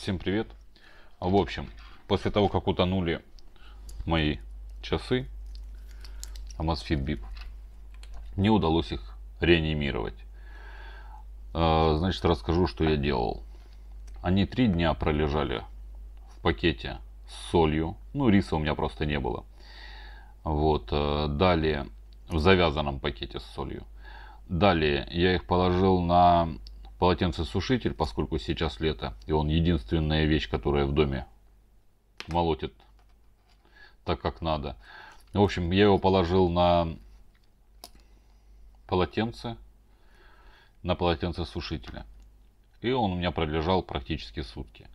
Всем привет. В общем, после того, как утонули мои часы Amazfit Bip, не удалось их реанимировать. А, значит, расскажу, что я делал. Они три дня пролежали в пакете с солью. Ну, риса у меня просто не было. Вот. Э, далее в завязанном пакете с солью. Далее я их положил на полотенцесушитель, поскольку сейчас лето, и он единственная вещь, которая в доме молотит так, как надо. В общем, я его положил на полотенце, на полотенце сушителя. И он у меня пролежал практически сутки.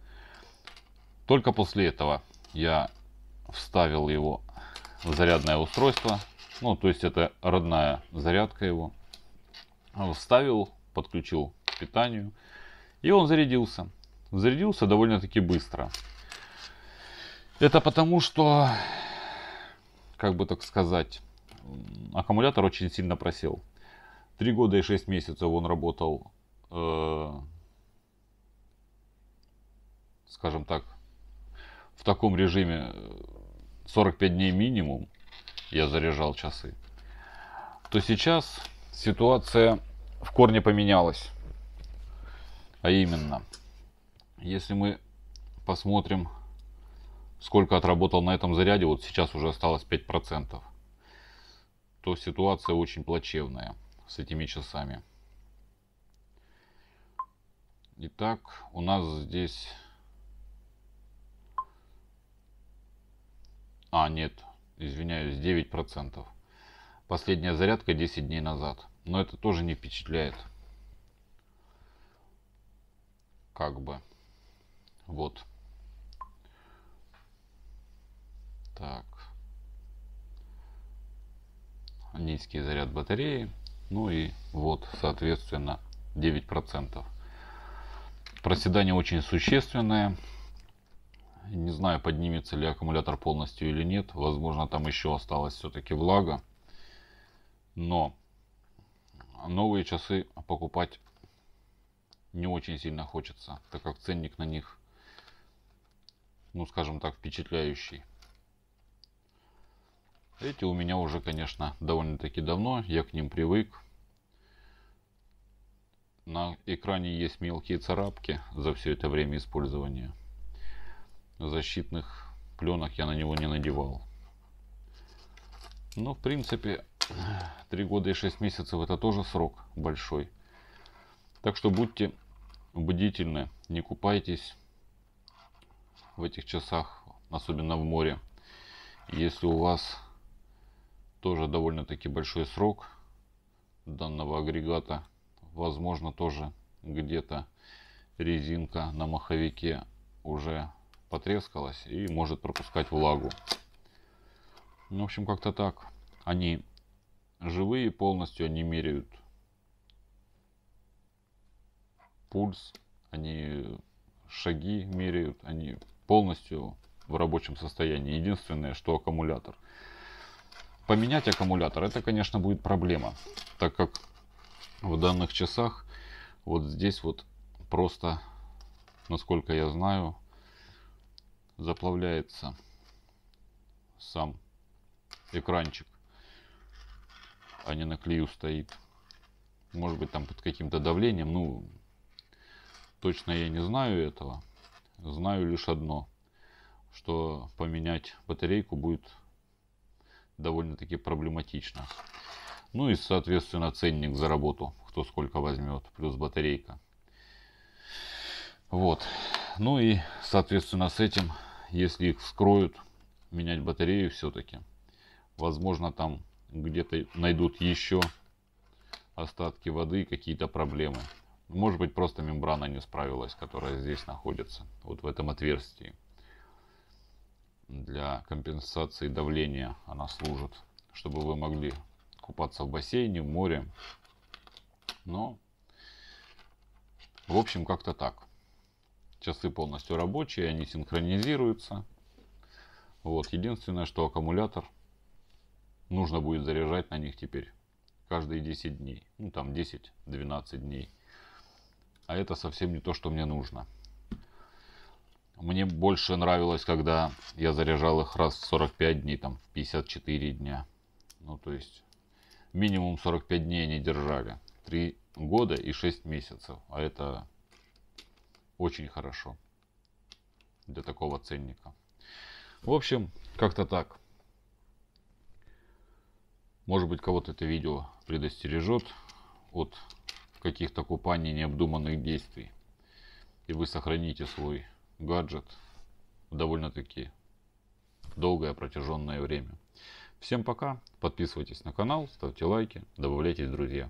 Только после этого я вставил его в зарядное устройство. Ну, то есть это родная зарядка его. Вставил, подключил питанию. И он зарядился. Зарядился довольно-таки быстро. Это потому, что, как бы так сказать, аккумулятор очень сильно просел. Три года и шесть месяцев он работал, э, скажем так, в таком режиме 45 дней минимум я заряжал часы, то сейчас ситуация в корне поменялась. А именно, если мы посмотрим, сколько отработал на этом заряде, вот сейчас уже осталось 5%, то ситуация очень плачевная с этими часами. Итак, у нас здесь... А, нет, извиняюсь, 9%. Последняя зарядка 10 дней назад. Но это тоже не впечатляет. Как бы. Вот. Так. Низкий заряд батареи. Ну и вот, соответственно, 9%. Проседание очень существенное. Не знаю, поднимется ли аккумулятор полностью или нет. Возможно, там еще осталось все-таки влага. Но новые часы покупать не очень сильно хочется, так как ценник на них, ну скажем так, впечатляющий. Эти у меня уже, конечно, довольно-таки давно, я к ним привык. На экране есть мелкие царапки за все это время использования. Защитных пленок я на него не надевал. Но, в принципе, 3 года и 6 месяцев это тоже срок большой. Так что будьте бдительны, не купайтесь в этих часах, особенно в море. Если у вас тоже довольно-таки большой срок данного агрегата, возможно тоже где-то резинка на маховике уже потрескалась и может пропускать влагу. Ну, в общем, как-то так. Они живые полностью, они меряют пульс, они шаги меряют, они полностью в рабочем состоянии. Единственное, что аккумулятор. Поменять аккумулятор, это, конечно, будет проблема, так как в данных часах вот здесь вот просто, насколько я знаю, заплавляется сам экранчик, а не на клею стоит. Может быть там под каким-то давлением, ну точно я не знаю этого. Знаю лишь одно, что поменять батарейку будет довольно-таки проблематично. Ну и, соответственно, ценник за работу, кто сколько возьмет, плюс батарейка. Вот. Ну и, соответственно, с этим, если их вскроют, менять батарею все-таки. Возможно, там где-то найдут еще остатки воды, какие-то проблемы. Может быть, просто мембрана не справилась, которая здесь находится, вот в этом отверстии для компенсации давления она служит, чтобы вы могли купаться в бассейне, в море. Но, в общем, как-то так. Часы полностью рабочие, они синхронизируются. Вот, единственное, что аккумулятор нужно будет заряжать на них теперь каждые 10 дней. Ну, там 10-12 дней. А это совсем не то, что мне нужно. Мне больше нравилось, когда я заряжал их раз в 45 дней, там, в 54 дня. Ну, то есть, минимум 45 дней они держали. 3 года и 6 месяцев. А это очень хорошо для такого ценника. В общем, как-то так. Может быть, кого-то это видео предостережет от каких-то купаний необдуманных действий. И вы сохраните свой гаджет довольно-таки долгое протяженное время. Всем пока, подписывайтесь на канал, ставьте лайки, добавляйтесь в друзья.